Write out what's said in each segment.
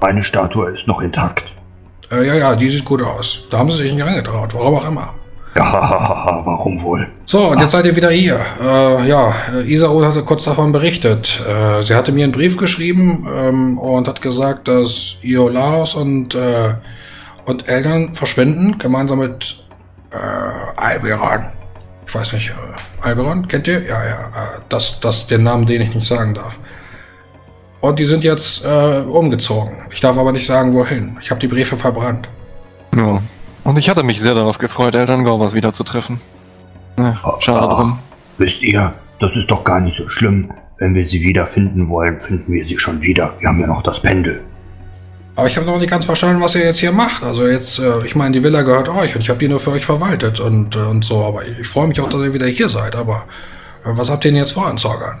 Meine Statue ist noch intakt. Äh, ja, ja, die sieht gut aus. Da haben sie sich nicht angetraut, warum auch immer. Ja, warum wohl? So, und jetzt seid ihr wieder hier. Äh, ja, Isarol hatte kurz davon berichtet. Äh, sie hatte mir einen Brief geschrieben ähm, und hat gesagt, dass Iolaos und, äh, und Eltern verschwinden, gemeinsam mit äh, Alberon. Ich weiß nicht, äh, Alberon, kennt ihr? Ja, ja, äh, das, das den Namen, den ich nicht sagen darf. Und die sind jetzt äh, umgezogen. Ich darf aber nicht sagen, wohin. Ich habe die Briefe verbrannt. Ja. Und ich hatte mich sehr darauf gefreut, Eltern Gorbers wiederzutreffen. Ja, schade Ach, drum. Wisst ihr, das ist doch gar nicht so schlimm. Wenn wir sie wiederfinden wollen, finden wir sie schon wieder. Wir haben ja noch das Pendel. Aber ich habe noch nicht ganz verstanden, was ihr jetzt hier macht. Also jetzt, äh, ich meine, die Villa gehört euch und ich habe die nur für euch verwaltet und, äh, und so. Aber ich, freue mich auch, dass ihr wieder hier seid. Aber äh, was habt ihr denn jetzt vor, Anzorgern?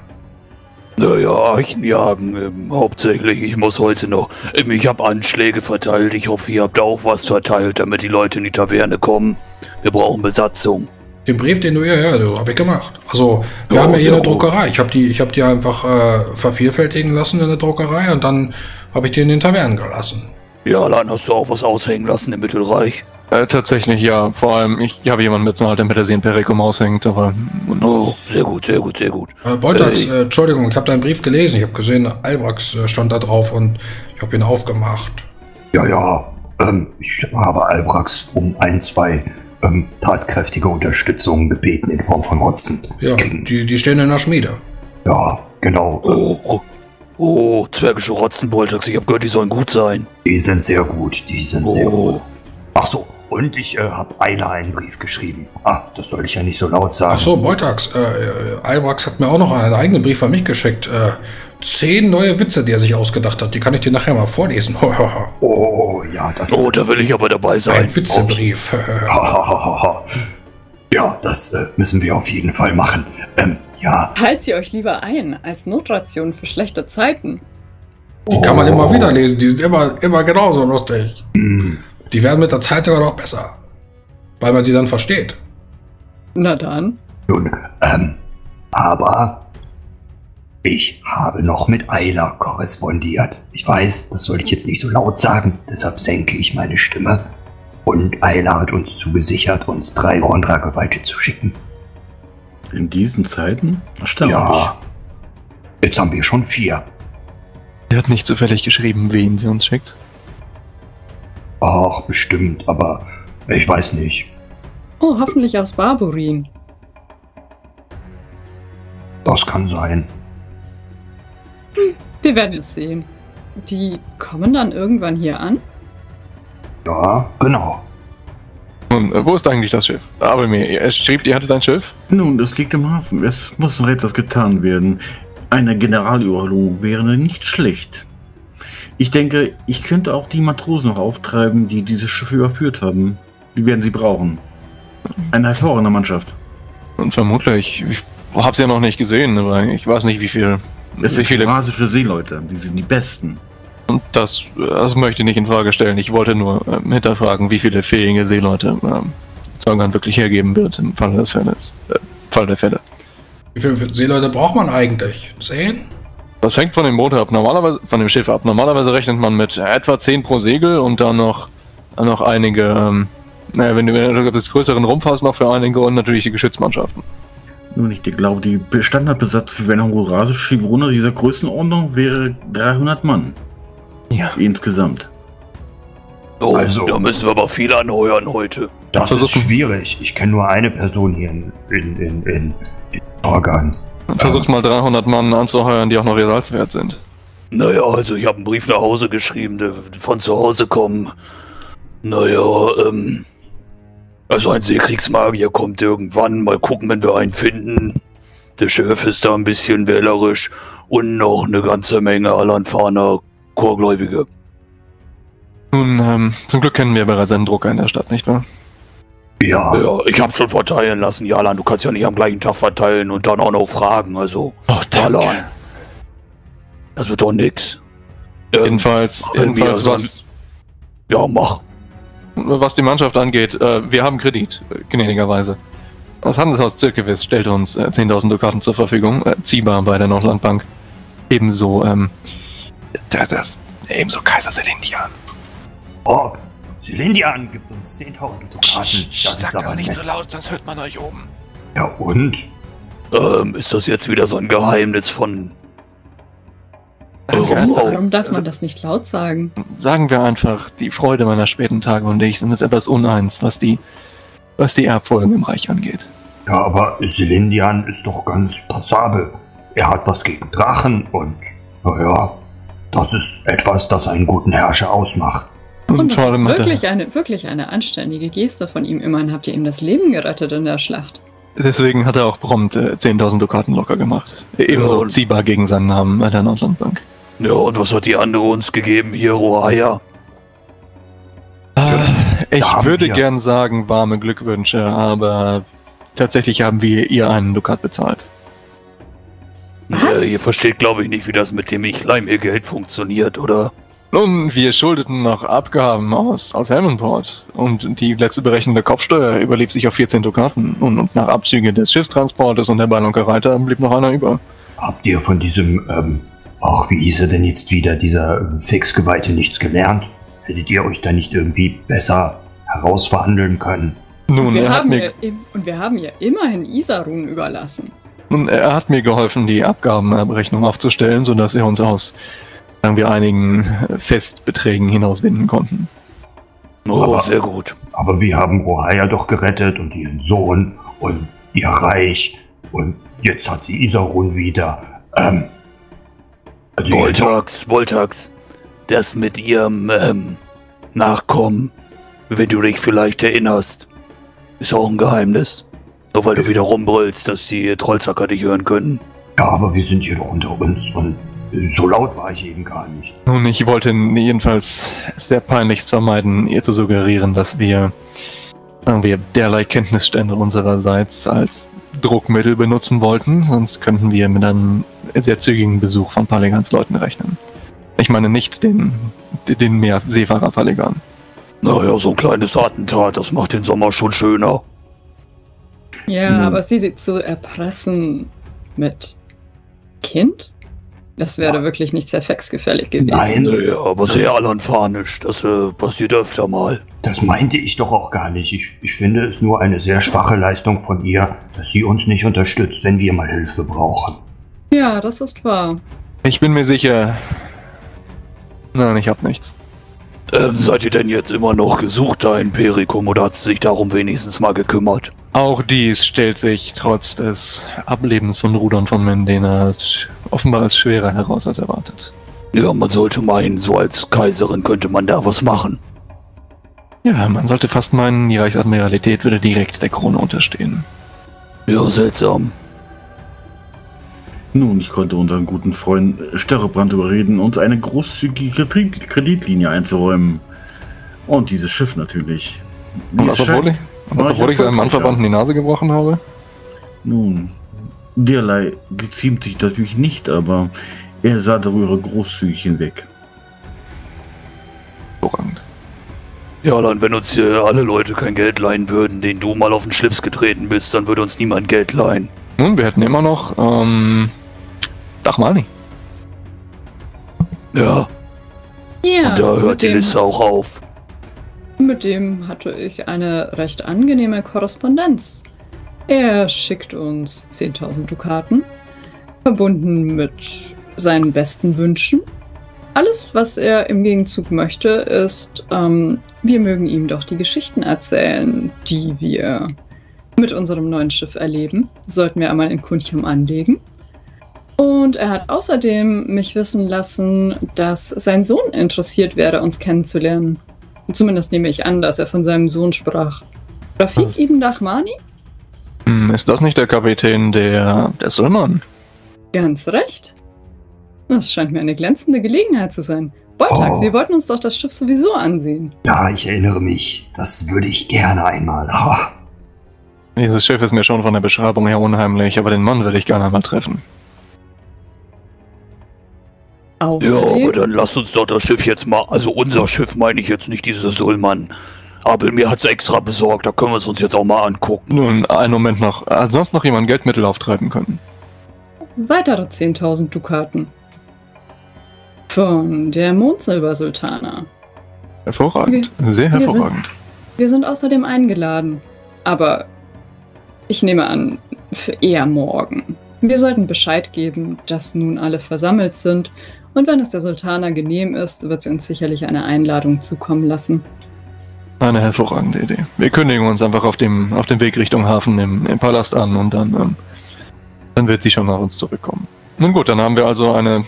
Naja, Archenjagen, ähm, hauptsächlich. Ich muss heute noch. Ähm, ich habe Anschläge verteilt. Ich hoffe, ihr habt auch was verteilt, damit die Leute in die Taverne kommen. Wir brauchen Besatzung. Den Brief, den du ja, ja, so habe ich gemacht. Also, wir Ja, haben ja hier eine gut. Druckerei. Ich habe die, ich habe die einfach äh, vervielfältigen lassen in der Druckerei und dann habe ich die in den Tavernen gelassen. Ja, dann hast du auch was aushängen lassen im Mittelreich. Äh, tatsächlich ja. Vor allem, ich habe jemanden mit so einer alten Petersilien Perikum aushängt, aber. Oh, sehr gut, sehr gut, sehr gut. Äh, Beutax, Äh, äh, Entschuldigung, ich habe deinen Brief gelesen. Ich habe gesehen, Albrax äh, stand da drauf und ich habe ihn aufgemacht. Ja, ja. Ähm, ich habe Albrax um ein, zwei ähm, tatkräftige Unterstützung gebeten in Form von Rotzen. Ja, die, die stehen in der Schmiede. Ja, genau. Oh, oh, oh zwergische Rotzenboltax. Ich habe gehört, die sollen gut sein. Die sind sehr gut. Die sind sehr gut. Oh, Ach so. Und ich äh, habe Eila einen Brief geschrieben. Ah, das soll ich ja nicht so laut sagen. Ach so, Beutax, äh, äh, Albrax hat mir auch noch einen eigenen Brief an mich geschickt. Äh, zehn neue Witze, die er sich ausgedacht hat. Die kann ich dir nachher mal vorlesen. Oh, ja, das. oh, da will ich aber dabei sein. Ein Witzebrief. ja, das äh, müssen wir auf jeden Fall machen. Ähm, ja. Halt sie euch lieber ein als Notration für schlechte Zeiten. Die kann man immer wieder lesen. Die sind immer, immer genauso lustig. Hm, Die werden mit der Zeit sogar noch besser. Weil man sie dann versteht. Na dann. Nun, ähm, aber ich habe noch mit Ayla korrespondiert. Ich weiß, das soll ich jetzt nicht so laut sagen, deshalb senke ich meine Stimme. Und Ayla hat uns zugesichert, uns drei Rondra-Geweihte zu schicken. In diesen Zeiten? Erstaunlich. Ja. Jetzt haben wir schon vier. Er hat nicht zufällig geschrieben, wen sie uns schickt. Ach, bestimmt, aber ich weiß nicht. Oh, hoffentlich aus Barburin. Das kann sein. Wir werden es sehen. Die kommen dann irgendwann hier an? Ja, genau. Nun, äh, wo ist eigentlich das Schiff? Aber mir, er schrieb, ihr hattet ein Schiff? Nun, es liegt im Hafen. Es muss noch etwas getan werden. Eine Generalüberholung wäre nicht schlecht. Ich denke, ich könnte auch die Matrosen noch auftreiben, die dieses Schiff überführt haben. Wir werden sie brauchen. Eine hervorragende Mannschaft. Und vermutlich, ich hab's ja noch nicht gesehen, aber ich weiß nicht, wie viel. Es sind viele. phasische Seeleute. Die sind die besten. Und das, das möchte ich nicht in Frage stellen. Ich wollte nur ähm, hinterfragen, wie viele fähige Seeleute ähm, Zorgan wirklich hergeben wird im Fall des Fälles. Äh, Fall der Fälle. Wie viele Seeleute braucht man eigentlich? Zehn? Das hängt von dem Boot ab. Normalerweise, von dem Schiff ab. Normalerweise rechnet man mit etwa 10 pro Segel und dann noch, noch einige, ähm, naja, wenn du, wenn du das größeren Rumpf hast, noch für einige und natürlich die Geschützmannschaften. Nun, ich glaube, die Standardbesatz für eine Honorase Schivrone dieser Größenordnung wäre 300 Mann. Ja. Insgesamt. Oh, Also- da müssen wir aber viel anheuern heute. Das Versuchen- ist schwierig. Ich kenne nur eine Person hier in, in, in, in, in Organ. Versucht mal 300 Mann anzuheuern, die auch noch wert sind. Naja, also ich habe einen Brief nach Hause geschrieben, der von zu Hause kommen. Naja, ähm. Also ein Seekriegsmagier kommt irgendwann. Mal gucken, wenn wir einen finden. Der Chef ist da ein bisschen wählerisch. Und noch eine ganze Menge Alanfaner Chorgläubige. Nun, ähm, zum Glück kennen wir bereits einen Drucker in der Stadt, nicht wahr? Ja, Ja, ich habe schon verteilen lassen. Jalan, du kannst ja nicht am gleichen Tag verteilen und dann auch noch fragen. Also, Oh, Jalan. Das wird doch nix. Ähm, Jedenfalls, jedenfalls was, Ja, mach. was die Mannschaft angeht, äh, wir haben Kredit, äh, gnädigerweise. Das Handelshaus Zirkewiss stellt uns äh, 10.000 Dukaten zur Verfügung, äh, ziehbar bei der Nordlandbank. Ebenso, ähm, da- das, Ebenso Kaiser Selindian. Oh, Zylindian gibt uns 10.000 Dukaten. Das Sag ist aber das nicht nett. so laut, sonst hört man euch oben. Ja, und? Ähm, ist das jetzt wieder so ein Geheimnis von. Frau? Warum darf man das nicht laut sagen? Sagen wir einfach, die Freude meiner späten Tage und ich sind jetzt etwas uneins, was die, was die Erbfolgen im Reich angeht. Ja, aber Zylindian ist doch ganz passabel. Er hat was gegen Drachen und, naja, das ist etwas, das einen guten Herrscher ausmacht. Und das vor ist wirklich eine, wirklich eine anständige Geste von ihm. Immerhin habt ihr ihm das Leben gerettet in der Schlacht. Deswegen hat er auch prompt äh, 10.000 Dukaten locker gemacht. Ebenso Ja, ziehbar gegen seinen Namen bei der Nordlandbank. Ja, und was hat die andere uns gegeben hier, Rohaya? Äh, ich würde wir- gern sagen warme Glückwünsche, aber tatsächlich haben wir ihr einen Dukat bezahlt. Äh, ihr versteht, glaube ich, nicht, wie das mit dem Ich leih mir Geld funktioniert, oder? Nun, wir schuldeten noch Abgaben aus, aus Helmenport und die letzte berechnete Kopfsteuer überlief sich auf 14 Dukaten und, und nach Abzüge des Schiffstransportes und der Ballonkereiter blieb noch einer über. Habt ihr von diesem, ähm, ach, wie hieß er denn jetzt wieder, dieser äh, Fixgeweihte nichts gelernt? Hättet ihr euch da nicht irgendwie besser herausverhandeln können? Nun, wir, er hat haben mir ja, und wir haben ja immerhin Isarun überlassen. Nun, er hat mir geholfen, die Abgabenabrechnung aufzustellen, sodass wir uns aus, wir, einigen Festbeträgen hinauswinden konnten. Oh, Aber- sehr gut. Aber wir haben Rohaya doch gerettet und ihren Sohn und ihr Reich und jetzt hat sie Isarun wieder. Ähm, Voltax, Voltax, das mit ihrem ähm, Nachkommen, wenn du dich vielleicht erinnerst, ist auch ein Geheimnis. Nur weil du wieder rumbrüllst, dass die Trollzacker dich hören können. Ja, aber wir sind hier doch unter uns und so laut war ich eben gar nicht. Nun, ich wollte jedenfalls sehr peinlichst vermeiden, ihr zu suggerieren, dass wir, sagen wir, derlei Kenntnisstände unsererseits als Druckmittel benutzen wollten, sonst könnten wir mit einem sehr zügigen Besuch von Palegans Leuten rechnen. Ich meine nicht den, den mehr Seefahrer Palegan. Naja, so ein kleines Attentat, das macht den Sommer schon schöner. Ja, Hm. aber sie zu erpressen mit Kind? Das wäre Ja. wirklich nicht sehr gefällig gewesen. Nein. Naja, aber sehr alanfanisch. Das äh, passiert öfter mal. Das meinte ich doch auch gar nicht. Ich, ich finde es nur eine sehr schwache Leistung von ihr, dass sie uns nicht unterstützt, wenn wir mal Hilfe brauchen. Ja, das ist wahr. Ich bin mir sicher. Nein, ich hab nichts. Ähm, seid ihr denn jetzt immer noch gesucht da in Perikum oder hat sie sich darum wenigstens mal gekümmert? Auch dies stellt sich trotz des Ablebens von Rudern von Mendena offenbar als schwerer heraus als erwartet. Ja, man sollte meinen, so als Kaiserin könnte man da was machen. Ja, man sollte fast meinen, die Reichsadmiralität würde direkt der Krone unterstehen. Ja, seltsam. Nun, ich konnte unseren guten Freund Störrebrand überreden, uns eine großzügige Kredit Kreditlinie einzuräumen. Und dieses Schiff natürlich. Und Wie was, es obwohl ich, was, obwohl ich seinem Anverwandten die Nase gebrochen habe? Nun, derlei geziemt sich natürlich nicht, aber er sah darüber großzügig hinweg. Hervorragend. Ja, dann, wenn uns hier alle Leute kein Geld leihen würden, denen du mal auf den Schlips getreten bist, dann würde uns niemand Geld leihen. Nun, wir hätten immer noch, ähm, Dachmani. Ja, Ja, und da hört die Liste auch auf. mit dem hatte ich eine recht angenehme Korrespondenz. Er schickt uns 10.000 Dukaten, verbunden mit seinen besten Wünschen. Alles, was er im Gegenzug möchte, ist, ähm, wir mögen ihm doch die Geschichten erzählen, die wir mit unserem neuen Schiff erleben. Sollten wir einmal in Kuncham anlegen. Und er hat außerdem mich wissen lassen, dass sein Sohn interessiert wäre, uns kennenzulernen. Zumindest nehme ich an, dass er von seinem Sohn sprach. Rafik Was? ibn Dahmani? Hm, ist das nicht der Kapitän der, der Sulman? Ganz recht. Das scheint mir eine glänzende Gelegenheit zu sein. Beutax, Oh. wir wollten uns doch das Schiff sowieso ansehen. Ja, ich erinnere mich. Das würde ich gerne einmal. Ah, Dieses Schiff ist mir schon von der Beschreibung her unheimlich, aber den Mann würde ich gerne einmal treffen. Ja, aber dann lass uns doch das Schiff jetzt mal, also unser Schiff meine ich jetzt nicht dieses Sullmann. Aber mir hat's extra besorgt, da können wir es uns jetzt auch mal angucken. Nun, einen Moment noch. Hat sonst noch jemand Geldmittel auftreiben können? weitere 10.000 Dukaten. Von der Mondsilbersultana. Hervorragend. Sehr wir sind- hervorragend. Wir sind außerdem eingeladen. Aber ich nehme an, für eher morgen. Wir sollten Bescheid geben, dass nun alle versammelt sind. Und wenn es der Sultana genehm ist, wird sie uns sicherlich eine Einladung zukommen lassen. Eine hervorragende Idee. Wir kündigen uns einfach auf dem, auf dem Weg Richtung Hafen im, im Palast an und dann, ähm, dann wird sie schon nach uns zurückkommen. Nun gut, dann haben wir also eine,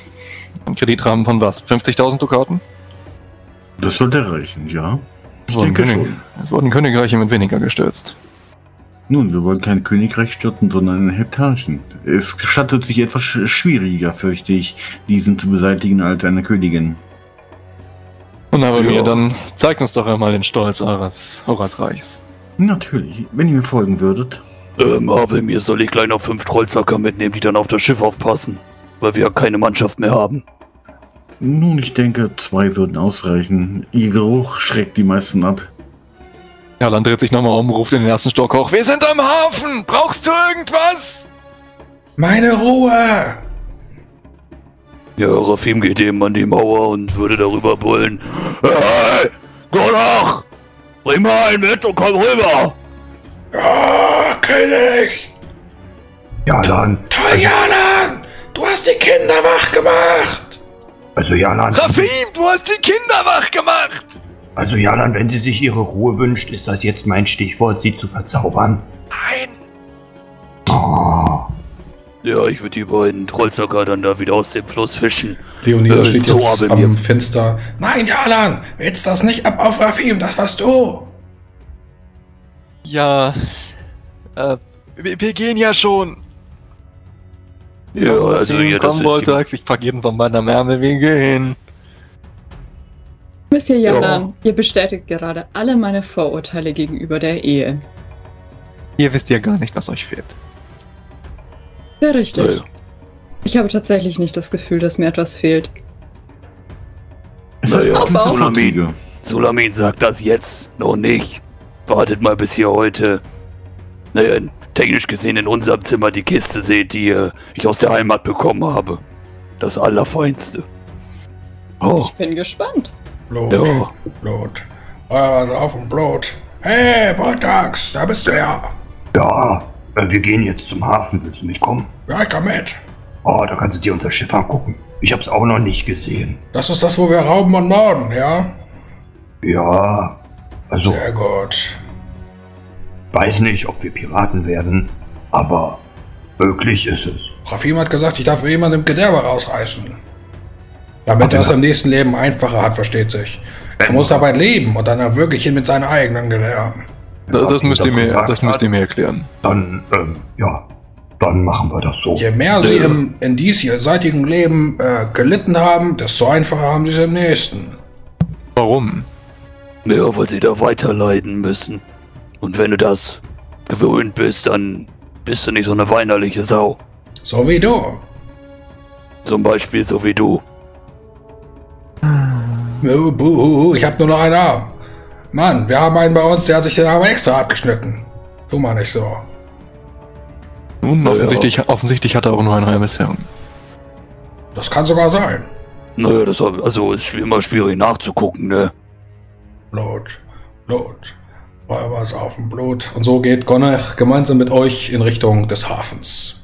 einen Kreditrahmen von was? 50.000 Dukaten? Das sollte reichen, ja. Ich Es wurden, denke König, schon. es wurden Königreiche mit weniger gestürzt. Nun, wir wollen kein Königreich stürzen, sondern ein Heptarchen. Es gestattet sich etwas sch- schwieriger, fürchte ich, diesen zu beseitigen als eine Königin. Und aber mir, dann zeigt uns doch einmal den Stolz eures, eures Reichs. Natürlich, wenn ihr mir folgen würdet. Ähm, aber mir soll ich gleich noch fünf Trollzacker mitnehmen, die dann auf das Schiff aufpassen. Weil wir ja keine Mannschaft mehr haben. Nun, ich denke, zwei würden ausreichen. Ihr Geruch schreckt die meisten ab. Ja, dann dreht sich nochmal um, ruft in den ersten Stock hoch. Wir sind am Hafen! Brauchst du irgendwas? Meine Ruhe! Ja, Rafim geht eben an die Mauer und würde darüber brüllen. Hey, Gonach! Bring mal einen mit und komm rüber! Ja, König! Ja, dann. Taljalan! Du hast die Kinder wach gemacht! Also Jalan, Rafim, du hast die Kinder wach gemacht! also Jalan, wenn sie sich ihre Ruhe wünscht, ist das jetzt mein Stichwort, sie zu verzaubern. Nein! Oh, Ja, ich würde die beiden Trollzacker dann da wieder aus dem Fluss fischen. Leonidas Äh, steht so jetzt am Fenster. Nein, Jalan! Wälz das nicht ab auf Rafim, das warst du! Ja. Äh, wir, wir gehen ja schon. Ja, also Rafim, ja, das komm, sind Voltax, ich pack jeden von meiner Ärmel, wir gehen. Monsieur Jalan, ihr bestätigt gerade alle meine Vorurteile gegenüber der Ehe. Ihr wisst ja gar nicht, was euch fehlt. Sehr richtig. Ja. Ich habe tatsächlich nicht das Gefühl, dass mir etwas fehlt. Naja. Fliege. Sulamin sagt das jetzt, noch nicht. Wartet mal, bis ihr heute, naja, technisch gesehen in unserem Zimmer die Kiste seht, die äh, ich aus der Heimat bekommen habe. Das Allerfeinste. Oh, Ich bin gespannt. Blut, ja. Blut. Euer was auf dem Blut. Hey, Voltax, da bist du ja. ja, wir gehen jetzt zum Hafen. Willst du mitkommen? Ja, ich komm mit. Oh, da kannst du dir unser Schiff angucken. Ich hab's auch noch nicht gesehen. Das ist das, wo wir rauben und morden, ja? Ja, also Sehr gut. weiß nicht, ob wir Piraten werden, aber möglich ist es. Rafim hat gesagt, ich darf jemandem Gedärme rausreißen. Damit Ach, er es ja. im nächsten Leben einfacher hat, versteht sich. Er muss dabei leben und dann erwürge ich ihn mit seinen eigenen Gedärmen. Das, das, müsst, ihr mir, das müsst ihr mir erklären. Dann, ähm, ja, dann machen wir das so. Je mehr sie im, in diesseitigen Leben äh, gelitten haben, desto einfacher haben sie es im nächsten. Warum? Ja, weil sie da weiterleiden müssen. Und wenn du das gewöhnt bist, dann bist du nicht so eine weinerliche Sau. So wie du. Zum Beispiel so wie du. Buh, ich hab nur noch einen Arm. Mann, wir haben einen bei uns, der hat sich den Arm extra abgeschnitten. Tu mal nicht so. Nun, Na ja. offensichtlich, offensichtlich hat er auch nur ein halbes Hirn. Das kann sogar sein. Naja, das also ist immer schwierig nachzugucken, ne? Blut, Blut. Was auf dem Blut. Und so geht Gonach gemeinsam mit euch in Richtung des Hafens.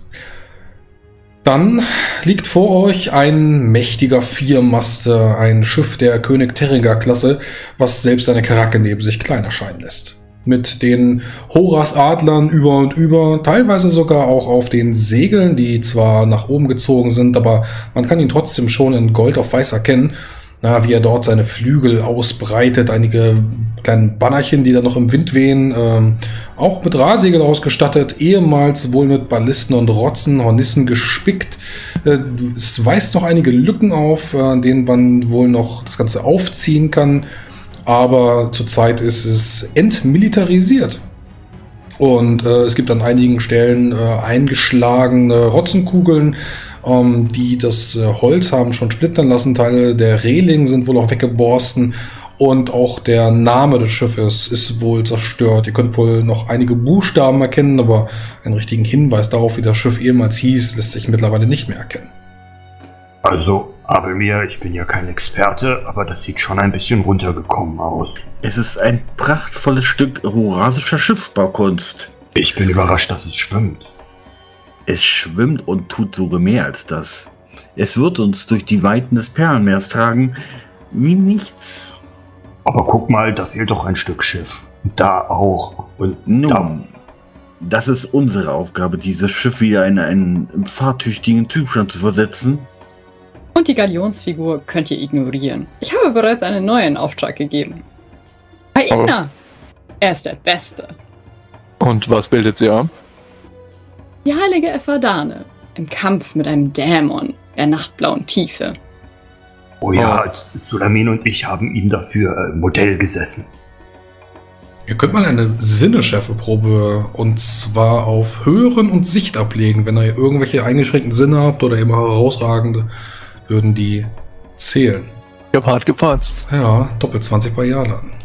Dann liegt vor euch ein mächtiger Viermaster, ein Schiff der König Terriger-Klasse, was selbst seine Krake neben sich klein erscheinen lässt. Mit den Horas-Adlern über und über, teilweise sogar auch auf den Segeln, die zwar nach oben gezogen sind, aber man kann ihn trotzdem schon in Gold auf Weiß erkennen. Na, wie er dort seine Flügel ausbreitet, einige kleine Bannerchen, die da noch im Wind wehen, ähm, auch mit Rahsegel ausgestattet, ehemals wohl mit Ballisten und Rotzen, Hornissen gespickt. Äh, es weist noch einige Lücken auf, äh, an denen man wohl noch das Ganze aufziehen kann, aber zurzeit ist es entmilitarisiert. Und äh, es gibt an einigen Stellen äh, eingeschlagene Rotzenkugeln, ähm, die das äh, Holz haben schon splittern lassen. Teile der Reling sind wohl auch weggeborsten. Und auch der Name des Schiffes ist wohl zerstört. Ihr könnt wohl noch einige Buchstaben erkennen, aber einen richtigen Hinweis darauf, wie das Schiff ehemals hieß, lässt sich mittlerweile nicht mehr erkennen. Also Aber mir, ich bin ja kein Experte, aber das sieht schon ein bisschen runtergekommen aus. Es ist ein prachtvolles Stück rurasischer Schiffsbaukunst. Ich bin überrascht, dass es schwimmt. Es schwimmt und tut sogar mehr als das. Es wird uns durch die Weiten des Perlenmeers tragen, wie nichts. Aber guck mal, da fehlt doch ein Stück Schiff. Da auch. Und Nun, das ist unsere Aufgabe, dieses Schiff wieder in einen fahrtüchtigen Zustand zu versetzen. Und die Galionsfigur könnt ihr ignorieren. Ich habe bereits einen neuen Auftrag gegeben. Bei Oh. Igna. Er ist der Beste. Und was bildet sie ab? Die heilige Ephadane. Im Kampf mit einem Dämon der nachtblauen Tiefe. Oh ja, Sulamin und ich haben ihm dafür äh, Modell gesessen. Ihr könnt mal eine Sinneschärfeprobe und zwar auf Hören und Sicht ablegen. Wenn ihr irgendwelche eingeschränkten Sinne habt oder eben herausragende, würden die zählen. Ich hab hart gepatzt. Ja, doppelt 20 bei Jalan.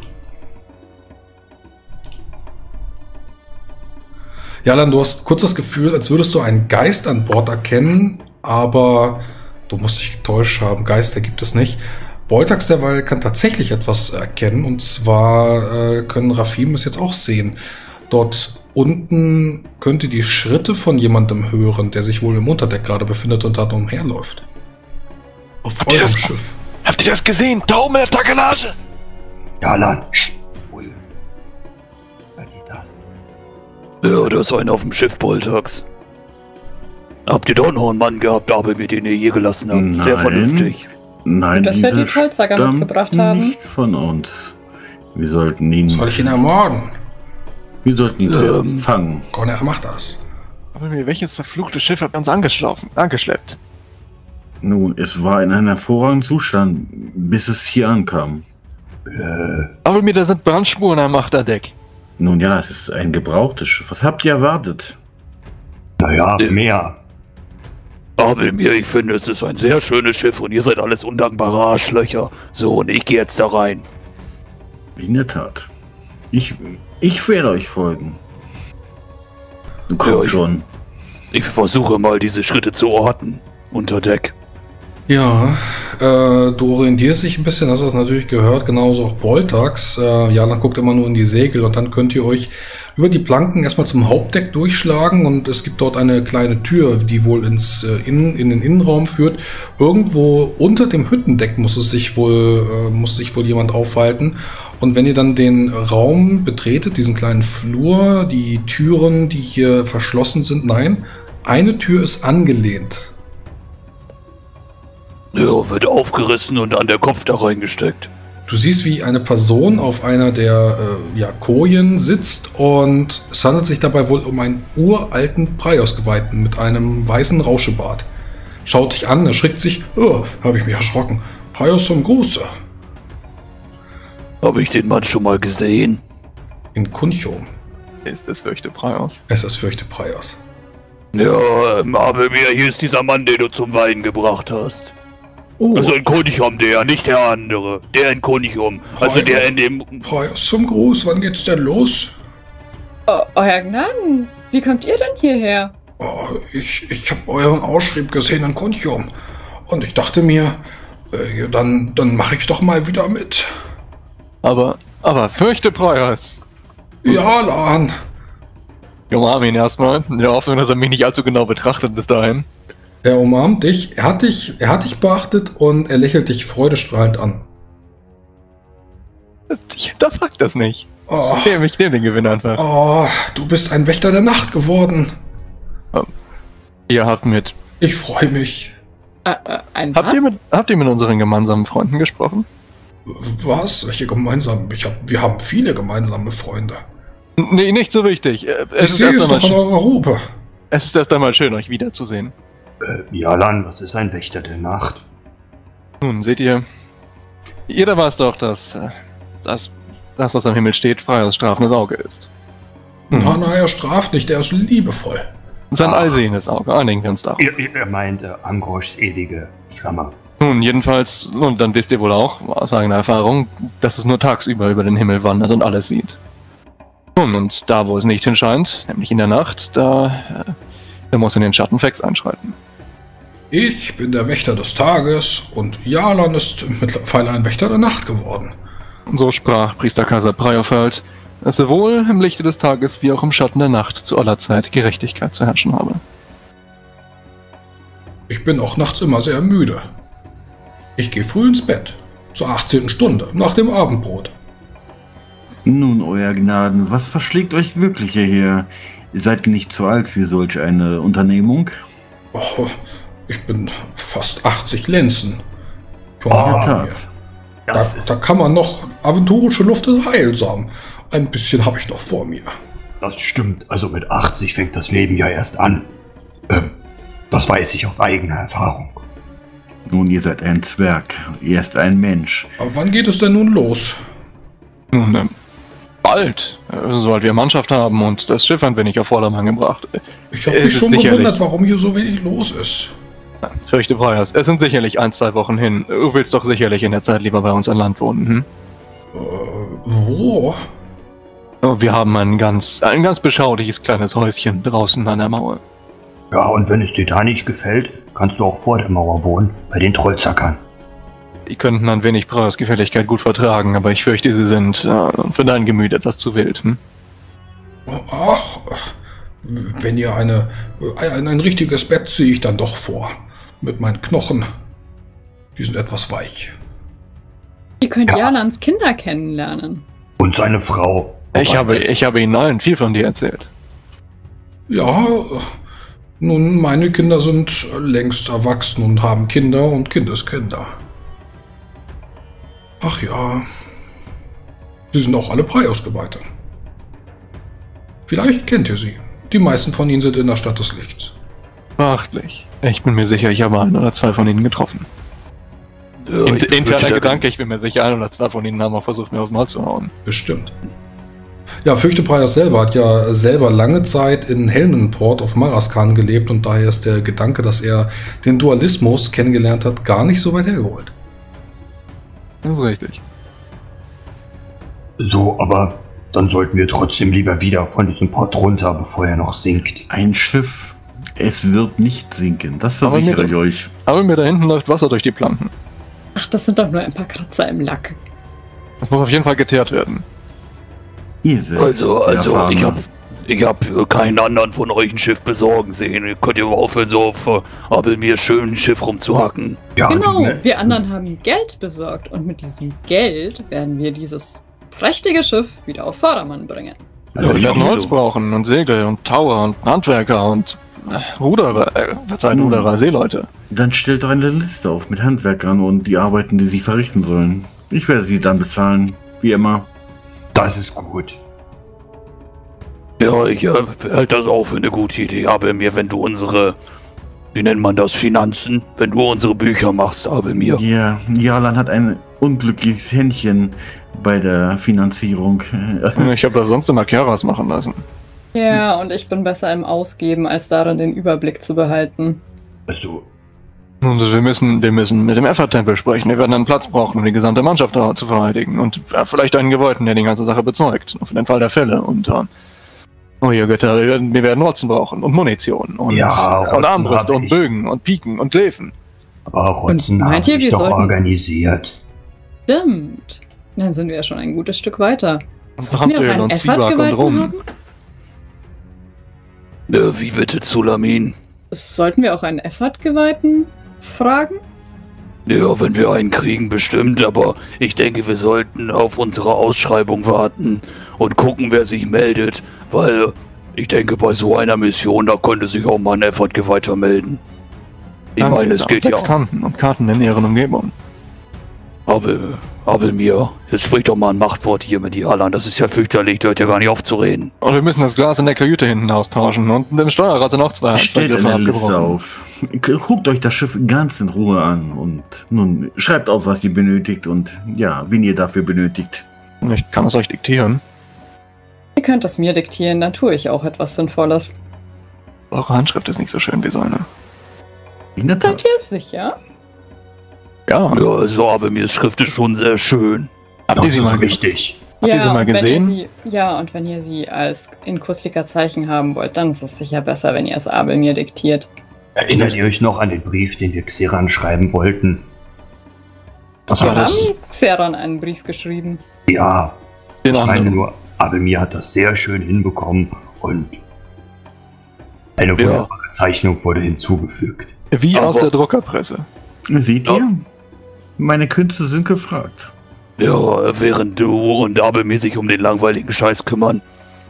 Jalan, du hast kurz das Gefühl, als würdest du einen Geist an Bord erkennen, aber du musst dich getäuscht haben. Geister gibt es nicht. Beutax derweil kann tatsächlich etwas erkennen und zwar äh, können Rafim es jetzt auch sehen. Dort unten könnt ihr die Schritte von jemandem hören, der sich wohl im Unterdeck gerade befindet und da umherläuft. Auf Habt ihr eurem das- Schiff. Habt ihr das gesehen? Da oben in der Takelage! Ja, Ja, da ist einer auf dem Schiff, Boltax. Habt ihr doch noch einen Mann gehabt, aber mit den ihr hier gelassen habt? Sehr Nein. vernünftig. Nein, Das wird dieser die stammt mitgebracht haben. Nicht von uns. Wir sollten ihn, Soll ich ihn ermorden? wir sollten ihn zuerst Ähm. fangen. Connor macht das. Aber mir welches verfluchte Schiff hat uns angeschlafen, angeschleppt? Nun, es war in einem hervorragenden Zustand, bis es hier ankam. Äh, Aber mir, da sind Brandspuren am Achterdeck. Nun ja, es ist ein gebrauchtes Schiff. Was habt ihr erwartet? naja, mehr. Aber mir, ich finde, es ist ein sehr schönes Schiff und ihr seid alles undankbare Arschlöcher. So, und ich gehe jetzt da rein. In der Tat. Ich, ich werde euch folgen. Kommt Ja, ich- schon. Ich versuche mal, diese Schritte zu orten. Unter Deck. Ja, äh, du orientierst dich ein bisschen, hast das natürlich gehört, genauso auch Boltax. Äh, ja, dann guckt immer nur in die Segel und dann könnt ihr euch über die Planken erstmal zum Hauptdeck durchschlagen und es gibt dort eine kleine Tür, die wohl ins, äh, in, in den Innenraum führt. Irgendwo unter dem Hüttendeck muss es sich wohl, äh, muss sich wohl jemand aufhalten. Und wenn ihr dann den Raum betretet, diesen kleinen Flur, die Türen, die hier verschlossen sind, nein, eine Tür ist angelehnt. Ja, wird aufgerissen und an der Kopf da reingesteckt. Du siehst, wie eine Person auf einer der äh, ja, Kojen sitzt und es handelt sich dabei wohl um einen uralten Praios-Geweihten mit einem weißen Rauschebart. Schaut dich an, erschrickt sich. Oh, habe ich mich erschrocken. Praios zum Gruße. Habe ich den Mann schon mal gesehen? In Kunchum. Ist das fürchte Praios? Es ist fürchte Praios. Ja, aber mir, hier ist dieser Mann, den du zum Weinen gebracht hast. Oh, Also in Konichum der, nicht der andere. Der in Konichum. Also der in dem... Praios zum Gruß. Wann geht's denn los? Oh, euer Gnaden, wie kommt ihr denn hierher? Oh, ich ich habe euren Ausschrieb gesehen in Kunchum. Und ich dachte mir, äh, dann, dann mache ich doch mal wieder mit. Aber, aber fürchte Praios. Ja, Lan. Ich umarme ihn erstmal. In der Hoffnung, dass er mich nicht allzu genau betrachtet bis dahin. Er umarmt dich, er hat dich, er hat dich beachtet und er lächelt dich freudestrahlend an. Ich hinterfrag das nicht. Oh, Ich nehme, ich nehme den Gewinn einfach. oh, du bist ein Wächter der Nacht geworden. Ihr habt mit, Ich freue mich. Äh, äh, ein habt was? ihr mit, habt ihr mit unseren gemeinsamen Freunden gesprochen? Was? Welche gemeinsamen? Ich hab, wir haben viele gemeinsame Freunde. Nee, nicht so wichtig. Äh, Ich Es ist, sehe es doch an eurer Robe. es ist erst einmal schön, euch wiederzusehen. Äh, ja, Lan, was ist ein Wächter der Nacht? Nun, seht ihr, jeder weiß doch, dass äh, das, das was am Himmel steht, Praios strafendes Auge ist. Hm. Na, na, er straft nicht, er ist liebevoll. Sein Ah. allsehendes Auge, einigen wir uns darauf. Ihr, ihr meint äh, Angroschs ewige Flamme. Nun, jedenfalls, und dann wisst ihr wohl auch, aus eigener Erfahrung, dass es nur tagsüber über den Himmel wandert und alles sieht. Nun, und da, wo es nicht hinscheint, nämlich in der Nacht, da, äh, da muss in den Schattenfex einschreiten. Ich bin der Wächter des Tages und Jalan ist mittlerweile ein Wächter der Nacht geworden. So sprach Priester Kaiser Prayofeld, dass sowohl im Lichte des Tages wie auch im Schatten der Nacht zu aller Zeit Gerechtigkeit zu herrschen habe. Ich bin auch nachts immer sehr müde. Ich gehe früh ins Bett, zur 18. Stunde, nach dem Abendbrot. Nun, Euer Gnaden, was verschlägt euch wirklich hierher? Ihr seid nicht zu alt für solch eine Unternehmung? Oh, ich bin fast 80 Lenzen. Ah, Herr, Tat. Da, Das ist, da kann man noch, aventurische Luft ist heilsam. Ein bisschen habe ich noch vor mir. das stimmt. Also mit 80 fängt das Leben ja erst an. Ähm, das weiß ich aus eigener Erfahrung. Nun, ihr seid ein Zwerg. Ihr ist ein Mensch. Aber wann geht es denn nun los? Nun, ähm, bald, äh, sobald wir Mannschaft haben und das Schiff ein wenig auf Vordermann gebracht. Äh, Ich habe Es mich schon gewundert, warum hier so wenig los ist. Fürchte Preyers, es sind sicherlich ein, zwei Wochen hin. Du willst doch sicherlich in der Zeit lieber bei uns an Land wohnen, hm? Äh, wo? Oh, Wir haben ein ganz, ein ganz beschauliches kleines Häuschen draußen an der Mauer. Ja, und wenn es dir da nicht gefällt, kannst du auch vor der Mauer wohnen, bei den Trollzackern. Die könnten ein wenig Preyers Gefälligkeit gut vertragen, aber ich fürchte, sie sind äh, für dein Gemüt etwas zu wild, hm? Ach, wenn ihr eine, ein, ein richtiges Bett ziehe ich dann doch vor. Mit meinen Knochen. Die sind etwas weich. Ihr könnt Ja. Jalans Kinder kennenlernen. Und seine Frau. Ich habe, ich habe ihnen allen viel von dir erzählt. Ja, nun, meine Kinder sind längst erwachsen und haben Kinder und Kindeskinder. Ach ja. Sie sind auch alle Prei-Ausgeweihte. Vielleicht kennt ihr sie. Die meisten von ihnen sind in der Stadt des Lichts. Beachtlich. Ich bin mir sicher, ich habe einen oder zwei von ihnen getroffen. Ja, In, interner da- Gedanke, ich bin mir sicher, ein oder zwei von ihnen haben auch versucht, mir aufs Maul zu hauen. Bestimmt. Ja, Fürchtepreiers selber hat ja selber lange Zeit in Helmenport auf Maraskan gelebt und daher ist der Gedanke, dass er den Dualismus kennengelernt hat, gar nicht so weit hergeholt. Das ist richtig. So, aber dann sollten wir trotzdem lieber wieder von diesem Pott runter, bevor er noch sinkt. Ein Schiff. Es wird nicht sinken. Das versichere mir ich euch. Aber mir da hinten läuft Wasser durch die Planken. Ach, das sind doch nur ein paar Kratzer im Lack. Das muss auf jeden Fall geteert werden. Ihr seid Also, also, ich Erfahrene. hab, ich hab äh, keinen anderen von euch ein Schiff besorgen sehen. Ihr könnt ihr mal aufhören, so auf äh, Abelmir schön ein Schiff rumzuhacken. Ja, Genau, du- wir anderen haben Geld besorgt und mit diesem Geld werden wir dieses prächtige Schiff wieder auf Vordermann bringen. Also wir ich werden Holz so. brauchen und Segel und Tower und Handwerker und Ruderer, äh, Hm. Ruderer, Seeleute. Dann stellt doch eine Liste auf mit Handwerkern und die Arbeiten, die sie verrichten sollen. Ich werde sie dann bezahlen. Wie immer. Das ist gut. Ja, ich äh, halte das auch für eine gute Idee, Abelmir, wenn du unsere, wie nennt man das, Finanzen, wenn du unsere Bücher machst, Abelmir. Ja, Jalan hat ein unglückliches Händchen bei der Finanzierung. Ich habe das sonst immer Keras machen lassen. Ja, und ich bin besser im Ausgeben, als darin den Überblick zu behalten. Also, Und wir müssen, wir müssen mit dem Effort-Tempel sprechen. Wir werden einen Platz brauchen, um die gesamte Mannschaft da zu verteidigen. Und äh, vielleicht einen Gewollten, der die ganze Sache bezeugt. Für den Fall der Fälle. Und, äh, oh ihr Götter, wir werden, wir werden Rotzen brauchen. Und Munition. Und, Ja, und hab und. Bögen und Piken und Gläfen. aber Rotzen Und meint habe ihr, ich wir doch sollten- organisiert. Stimmt. Dann sind wir ja schon ein gutes Stück weiter. Und Sollten wir auch einen und und Rum. haben? Äh, wie bitte, Zulamin? Sollten wir auch einen Effort-Geweihten fragen? Ja, wenn wir einen kriegen, bestimmt, aber ich denke, wir sollten auf unsere Ausschreibung warten und gucken, wer sich meldet, weil ich denke, bei so einer Mission, da könnte sich auch mal ein Effort-Geweihter melden. Ich Danke, meine, es geht ja Sechs Tanten und Karten in ihren Umgebung. Abel, Abelmir, jetzt sprich doch mal ein Machtwort hier mit Alan. Das ist ja fürchterlich, der hört ja gar nicht auf zu reden. Und wir müssen das Glas in der Kajüte hinten austauschen. Und dem Steuerrad sind auch zwei, zwei Stellt Griffe eine Liste abgebrochen. auf. Guckt euch das Schiff ganz in Ruhe an und nun schreibt auf, was ihr benötigt und ja, wen ihr dafür benötigt. Ich kann es euch diktieren. Ihr könnt es mir diktieren, dann tue ich auch etwas Sinnvolles. Eure Handschrift ist nicht so schön wie seine. In der Seid Tat. ihr sicher? Ja, Ja, also Abelmirs Schrift ist schon sehr schön. habt ihr sie mal gesehen? richtig. Habt ihr sie mal gesehen? Sie, ja, und wenn ihr sie als in Kuslika Zeichen haben wollt, dann ist es sicher besser, wenn ihr es Abel mir diktiert. Erinnert ihr euch noch an den Brief, den wir Xeran schreiben wollten? Das Wir war haben das. Xeran einen Brief geschrieben. Ja, Den ich meine nur, aber mir hat das sehr schön hinbekommen und eine Ja. wunderbare Zeichnung wurde hinzugefügt. Wie aus Aber- der Druckerpresse. Seht Ja. ihr? Meine Künste sind gefragt. Ja, während du und Abelmir sich um den langweiligen Scheiß kümmern.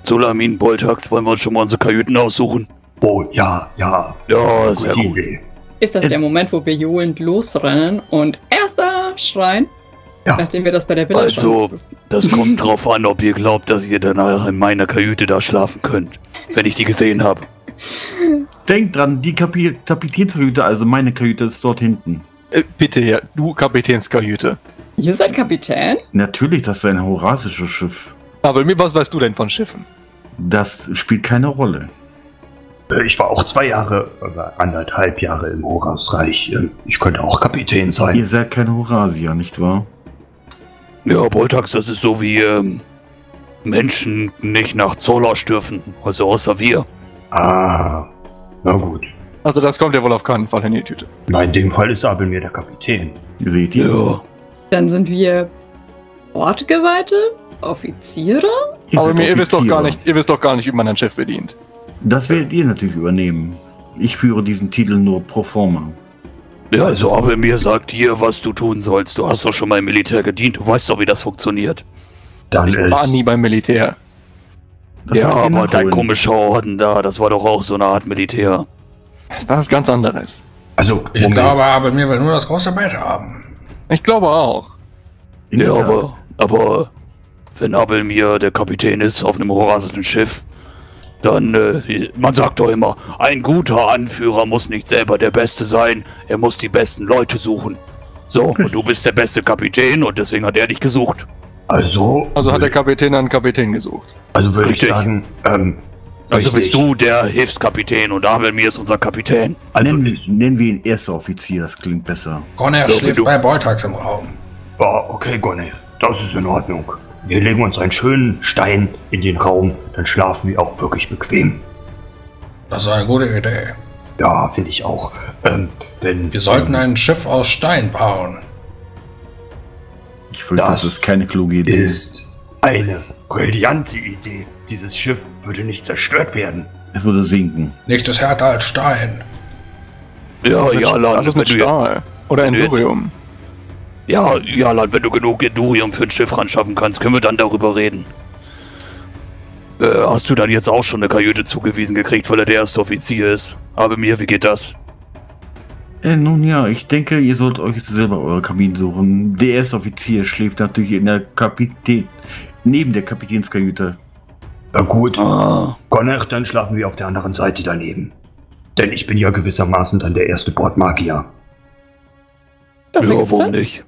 Solamin, Boltax, wollen wir uns schon mal unsere Kajüten aussuchen? Oh, ja, ja. Ja, sehr gute gut. Idee. Ist das Äh, der Moment, wo wir johlend losrennen und erster schreien? Ja. Nachdem wir das bei der Villa Also, schon... das kommt drauf an, ob ihr glaubt, dass ihr danach in meiner Kajüte da schlafen könnt, wenn ich die gesehen habe. Denkt dran, die Kapi Kapitänskajüte, also meine Kajüte, ist dort hinten. Äh, bitte, ja, du Kapitänskajüte. Ihr seid Kapitän? Natürlich, das ist ein horasisches Schiff. Aber mir, was weißt du denn von Schiffen? Das spielt keine Rolle. Äh, Ich war auch zwei Jahre, oder anderthalb Jahre im Horasreich. Ähm, Ich könnte auch Kapitän Ihr sein. seid kein Horasier, nicht wahr? Ja, Boltax, das ist so wie ähm, Menschen nicht nach Zollasch dürfen, also außer wir. Ah, na gut. Also das kommt ja wohl auf keinen Fall in die Tüte. Na, in dem Fall ist Abelmir der Kapitän. Seht ihr? Ja, Dann sind wir Ortgeweihte? Offiziere? Ihr Aber mir, ihr wisst doch gar nicht, ihr wisst doch gar nicht, wie man ein Schiff bedient. Das werdet ihr natürlich übernehmen. Ich führe diesen Titel nur pro forma. ja also Abelmir sagt dir, was du tun sollst. Du hast doch schon mal im Militär gedient, du weißt doch, wie das funktioniert. Dann Ich war ist, nie beim Militär. Das ja, aber dein komischer Orden da, das war doch auch so eine Art Militär. Das war was ganz anderes. also, Ich Moment. glaube aber, mir will nur das große Bett haben. Ich glaube auch. Ja, aber, aber wenn Abelmir der Kapitän ist auf einem horasischen Schiff, dann, äh, man sagt doch immer, ein guter Anführer muss nicht selber der Beste sein, er muss die besten Leute suchen. So, und du bist der beste Kapitän und deswegen hat er dich gesucht. also, Also hat der Kapitän einen Kapitän gesucht. also würde ich sagen, ähm, Also richtig. bist du der Hilfskapitän und Abelmir ist unser Kapitän. Also, nennen, wir, nennen wir ihn erster Offizier, das klingt besser. Gonner Ja, schläft bei Boltax im Raum. ja, okay, Gonne, das ist in Ordnung. Wir legen uns einen schönen Stein in den Raum, dann schlafen wir auch wirklich bequem. Das ist eine gute Idee. Ja, finde ich auch. Ähm, wenn Wir sollten ein Schiff aus Stein bauen. Ich finde, das, Das ist keine kluge Idee. ist eine brillante Idee. Dieses Schiff würde nicht zerstört werden. Es würde sinken. Nichts ist härter als Stein. Ja, ja, Land, das ist mit Stahl. Oder Endurium. ja, ja, Land, wenn du genug Endurium für ein Schiff ran schaffen kannst, können wir dann darüber reden. Äh, hast du dann jetzt auch schon eine Kajüte zugewiesen gekriegt, weil er der erste Offizier ist? Aber mir, wie geht das? Äh, nun ja, ich denke, ihr sollt euch selber eure Kabinen suchen. Der erste Offizier schläft natürlich in der Kapitän, neben der Kapitänskajüte. Na gut, Ah, Gonner, dann schlafen wir auf der anderen Seite daneben. Denn ich bin ja gewissermaßen dann der erste Bordmagier. Das ja, ergibt Sinn. nicht?